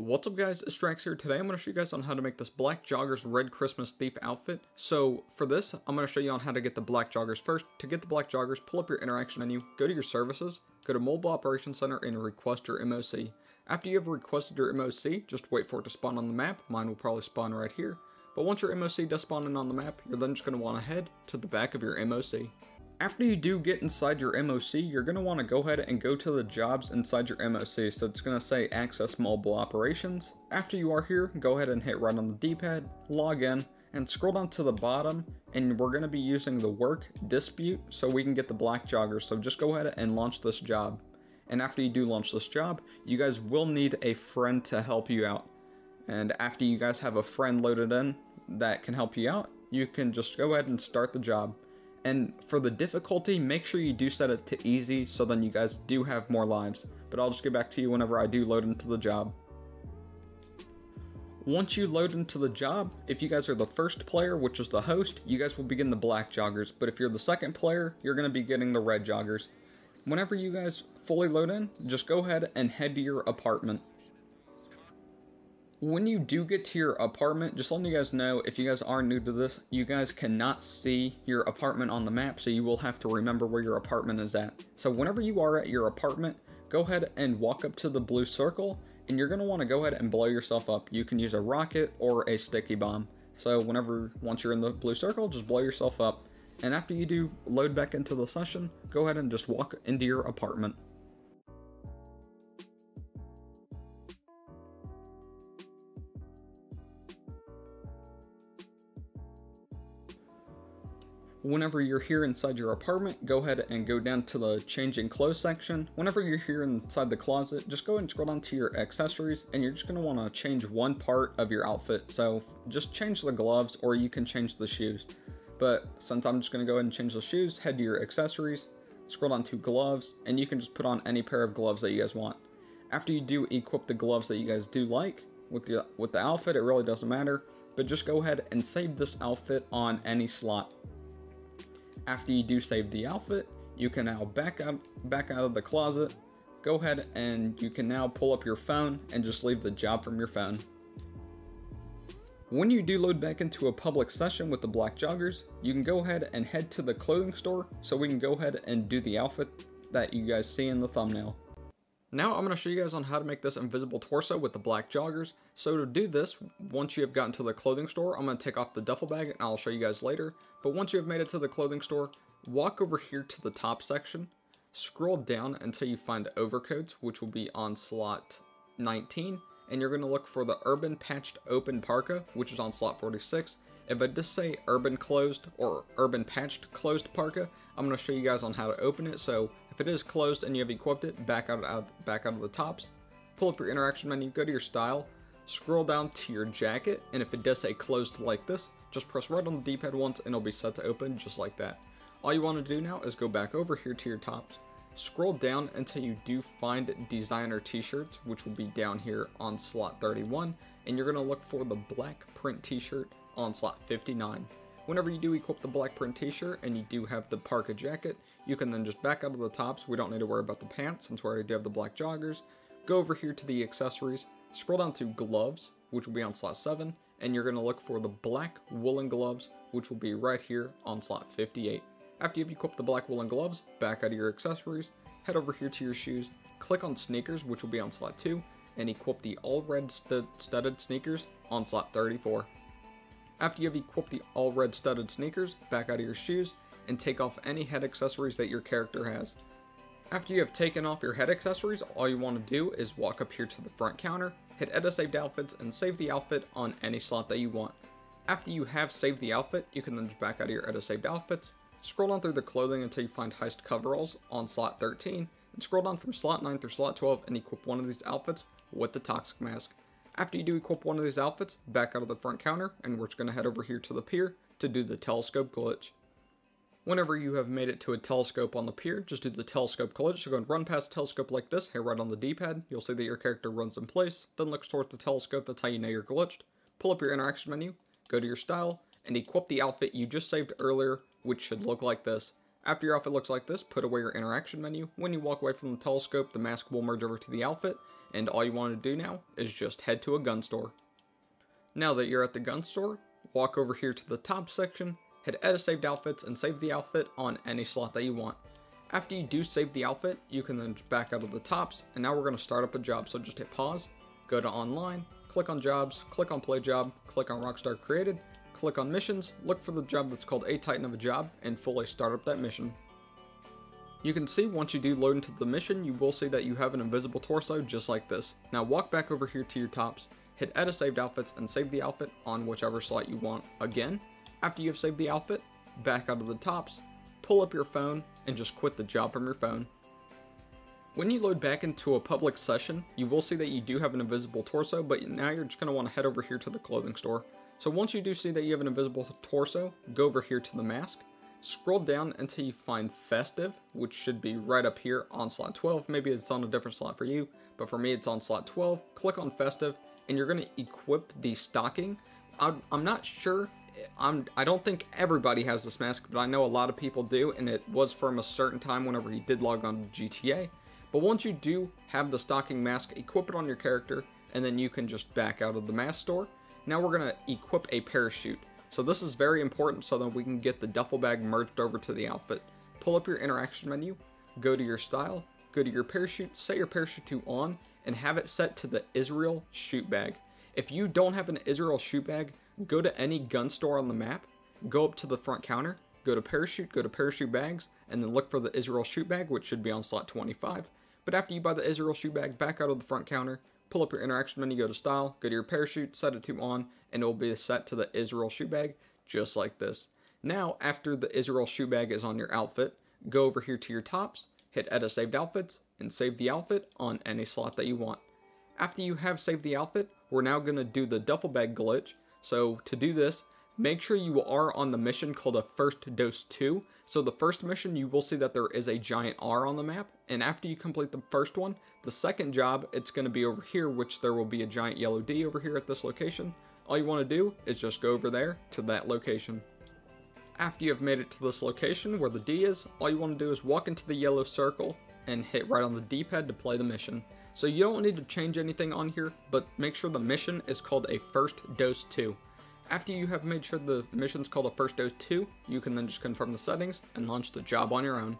What's up guys, it's Drax here. Today I'm going to show you guys on how to make this Black Joggers Red Christmas Thief outfit. So for this, I'm going to show you on how to get the Black Joggers first. To get the Black Joggers, pull up your interaction menu, go to your services, go to Mobile Operations Center and request your MOC. After you have requested your MOC, just wait for it to spawn on the map. Mine will probably spawn right here. But once your MOC does spawn in on the map, you're then just going to want to head to the back of your MOC. After you do get inside your MOC, you're going to want to go ahead and go to the jobs inside your MOC. So it's going to say access mobile operations. After you are here, go ahead and hit right on the D-pad, log in, and scroll down to the bottom and we're going to be using the work dispute so we can get the black jogger. So just go ahead and launch this job. And after you do launch this job, you guys will need a friend to help you out. And after you guys have a friend loaded in that can help you out, you can just go ahead and start the job. And for the difficulty, make sure you do set it to easy so then you guys do have more lives. But I'll just get back to you whenever I do load into the job. Once you load into the job, if you guys are the first player, which is the host, you guys will begin the black joggers. But if you're the second player, you're going to be getting the red joggers. Whenever you guys fully load in, just go ahead and head to your apartment when you do get to your apartment, just letting you guys know, if you guys are new to this, you guys cannot see your apartment on the map, so you will have to remember where your apartment is at. So whenever you are at your apartment, go ahead and walk up to the blue circle, and you're going to want to go ahead and blow yourself up. You can use a rocket or a sticky bomb. So whenever, once you're in the blue circle, just blow yourself up. And after you do load back into the session, go ahead and just walk into your apartment. Whenever you're here inside your apartment, go ahead and go down to the changing clothes section. Whenever you're here inside the closet, just go ahead and scroll down to your accessories and you're just going to want to change one part of your outfit. So just change the gloves or you can change the shoes. But since I'm just going to go ahead and change the shoes, head to your accessories, scroll down to gloves, and you can just put on any pair of gloves that you guys want. After you do equip the gloves that you guys do like, with the, with the outfit, it really doesn't matter, but just go ahead and save this outfit on any slot. After you do save the outfit, you can now back up back out of the closet, go ahead and you can now pull up your phone and just leave the job from your phone. When you do load back into a public session with the black joggers, you can go ahead and head to the clothing store so we can go ahead and do the outfit that you guys see in the thumbnail. Now I'm going to show you guys on how to make this invisible torso with the black joggers. So to do this, once you have gotten to the clothing store, I'm going to take off the duffel bag and I'll show you guys later. But once you have made it to the clothing store, walk over here to the top section, scroll down until you find overcoats, which will be on slot 19. And you're going to look for the Urban Patched Open Parka, which is on slot 46. If I just say Urban Closed or Urban Patched Closed Parka, I'm going to show you guys on how to open it. So if it is closed and you have equipped it, back out, out, back out of the tops, pull up your interaction menu, go to your style, scroll down to your jacket, and if it does say closed like this, just press right on the D-pad once and it'll be set to open just like that. All you want to do now is go back over here to your tops, scroll down until you do find designer t-shirts, which will be down here on slot 31, and you're going to look for the black print t-shirt on slot 59. Whenever you do equip the black print t-shirt and you do have the parka jacket, you can then just back out of the tops. We don't need to worry about the pants since we already do have the black joggers. Go over here to the accessories, scroll down to gloves, which will be on slot 7, and you're going to look for the black woolen gloves, which will be right here on slot 58. After you've equipped the black woolen gloves, back out of your accessories, head over here to your shoes, click on sneakers, which will be on slot 2, and equip the all red studded sneakers on slot 34. After you have equipped the all red studded sneakers, back out of your shoes, and take off any head accessories that your character has. After you have taken off your head accessories, all you want to do is walk up here to the front counter, hit edit saved outfits, and save the outfit on any slot that you want. After you have saved the outfit, you can then just back out of your edit saved outfits, scroll down through the clothing until you find heist coveralls on slot 13, and scroll down from slot 9 through slot 12 and equip one of these outfits with the toxic mask. After you do equip one of these outfits, back out of the front counter, and we're just going to head over here to the pier to do the telescope glitch. Whenever you have made it to a telescope on the pier, just do the telescope glitch. So go and run past telescope like this, hit right on the D-pad. You'll see that your character runs in place, then looks towards the telescope, that's how you know you're glitched. Pull up your interaction menu, go to your style, and equip the outfit you just saved earlier, which should look like this. After your outfit looks like this, put away your interaction menu. When you walk away from the telescope, the mask will merge over to the outfit, and all you want to do now is just head to a gun store. Now that you're at the gun store, walk over here to the top section, hit edit saved outfits and save the outfit on any slot that you want. After you do save the outfit, you can then back out of the tops, and now we're going to start up a job. So just hit pause, go to online, click on jobs, click on play job, click on Rockstar created, click on missions, look for the job that's called a titan of a job, and fully start up that mission. You can see once you do load into the mission, you will see that you have an invisible torso just like this. Now walk back over here to your tops, hit edit saved outfits and save the outfit on whichever slot you want again. After you have saved the outfit, back out of the tops, pull up your phone, and just quit the job from your phone. When you load back into a public session, you will see that you do have an invisible torso, but now you're just going to want to head over here to the clothing store. So once you do see that you have an invisible torso, go over here to the mask, scroll down until you find festive, which should be right up here on slot 12. Maybe it's on a different slot for you, but for me it's on slot 12. Click on festive, and you're going to equip the stocking. I'm not sure I'm I don't think everybody has this mask, but I know a lot of people do, and it was from a certain time whenever he did log on to GTA. But once you do have the stocking mask, equip it on your character, and then you can just back out of the mask store. Now we're gonna equip a parachute. So this is very important so that we can get the duffel bag merged over to the outfit. Pull up your interaction menu, go to your style, go to your parachute, set your parachute to on, and have it set to the Israel shoot bag. If you don't have an Israel shoot bag, go to any gun store on the map, go up to the front counter, go to parachute, go to parachute bags, and then look for the Israel shoot bag, which should be on slot 25. But after you buy the Israel shoot bag, back out of the front counter, pull up your interaction menu, go to style, go to your parachute, set it to on, and it will be set to the Israel shoot bag, just like this. Now, after the Israel shoe bag is on your outfit, go over here to your tops, hit edit saved outfits, and save the outfit on any slot that you want. After you have saved the outfit, we're now going to do the duffel bag glitch, so to do this, make sure you are on the mission called a first dose 2. So the first mission, you will see that there is a giant R on the map. And after you complete the first one, the second job, it's going to be over here, which there will be a giant yellow D over here at this location. All you want to do is just go over there to that location. After you have made it to this location where the D is, all you want to do is walk into the yellow circle and hit right on the D-pad to play the mission. So you don't need to change anything on here, but make sure the mission is called a first dose 2. After you have made sure the mission's called a first dose 2, you can then just confirm the settings and launch the job on your own.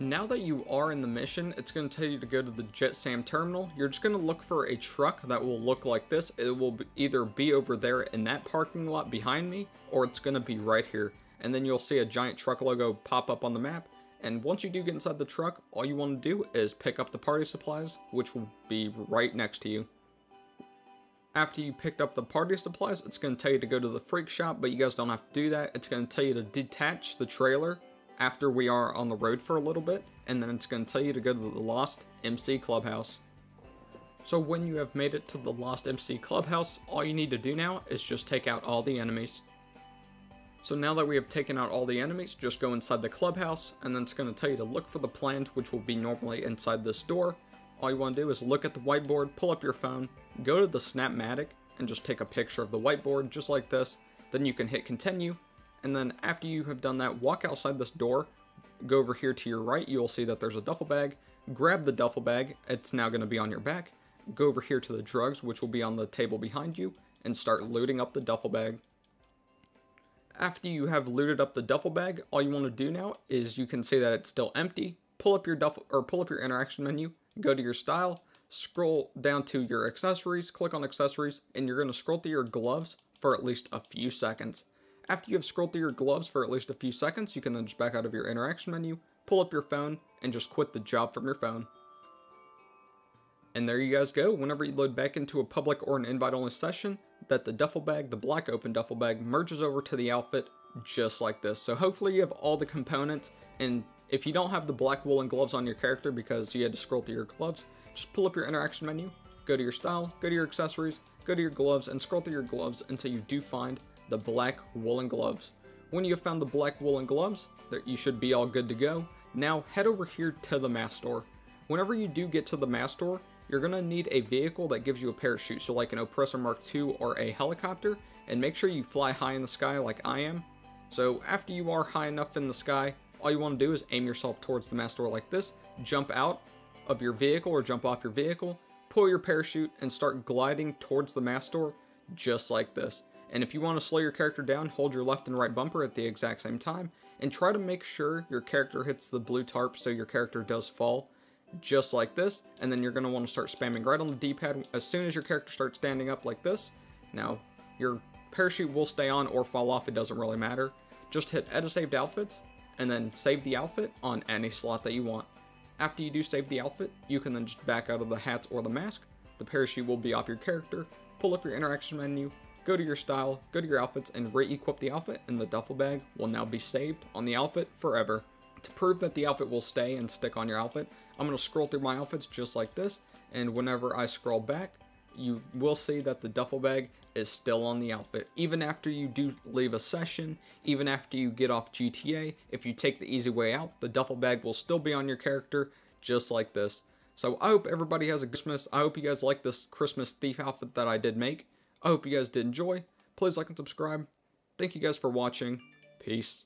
Now that you are in the mission, it's going to tell you to go to the Jetsam terminal. You're just going to look for a truck that will look like this. It will either be over there in that parking lot behind me, or it's going to be right here. And then you'll see a giant truck logo pop up on the map, and once you do get inside the truck, all you want to do is pick up the party supplies, which will be right next to you. After you picked up the party supplies, it's going to tell you to go to the Freakshop, but you guys don't have to do that. It's going to tell you to detach the trailer after we are on the road for a little bit, and then it's going to tell you to go to the Lost MC Clubhouse. So when you have made it to the Lost MC Clubhouse, all you need to do now is just take out all the enemies. So now that we have taken out all the enemies, just go inside the clubhouse, and then it's going to tell you to look for the plant, which will be normally inside this door. All you want to do is look at the whiteboard, pull up your phone, go to the Snapmatic, and just take a picture of the whiteboard, just like this. Then you can hit continue, and then after you have done that, walk outside this door, go over here to your right, you'll see that there's a duffel bag. Grab the duffel bag, it's now going to be on your back. Go over here to the drugs, which will be on the table behind you, and start looting up the duffel bag. After you have looted up the duffel bag, all you want to do now is you can see that it's still empty. Pull up your duffel or pull up your interaction menu, go to your style, scroll down to your accessories, click on accessories, and you're going to scroll through your gloves for at least a few seconds. After you have scrolled through your gloves for at least a few seconds, you can then just back out of your interaction menu, pull up your phone, and just quit the job from your phone. And there you guys go. Whenever you load back into a public or an invite only session, that the duffel bag, the black open duffel bag, merges over to the outfit just like this. So hopefully you have all the components and if you don't have the black woolen gloves on your character because you had to scroll through your gloves, just pull up your interaction menu, go to your style, go to your accessories, go to your gloves, and scroll through your gloves until you do find the black woolen gloves. When you have found the black woolen gloves, you should be all good to go. Now head over here to the mask store. Whenever you do get to the mask store, you're going to need a vehicle that gives you a parachute, so like an Oppressor Mark II or a helicopter, and make sure you fly high in the sky like I am. So after you are high enough in the sky, all you want to do is aim yourself towards the mask door like this, jump out of your vehicle or jump off your vehicle, pull your parachute and start gliding towards the mask door just like this. And if you want to slow your character down, hold your left and right bumper at the exact same time and try to make sure your character hits the blue tarp so your character does fall just like this. And then you're going to want to start spamming right on the D-pad as soon as your character starts standing up like this. Now, your parachute will stay on or fall off, it doesn't really matter. Just hit edit saved outfits and then save the outfit on any slot that you want. After you do save the outfit, you can then just back out of the hats or the mask. The parachute will be off your character, pull up your interaction menu, go to your style, go to your outfits, and re-equip the outfit, and the duffel bag will now be saved on the outfit forever. To prove that the outfit will stay and stick on your outfit, I'm going to scroll through my outfits just like this, and whenever I scroll back, you will see that the duffel bag is still on the outfit. Even after you do leave a session, even after you get off GTA, if you take the easy way out, the duffel bag will still be on your character, just like this. So I hope everybody has a Christmas. I hope you guys like this Christmas thief outfit that I did make. I hope you guys did enjoy. Please like and subscribe. Thank you guys for watching. Peace.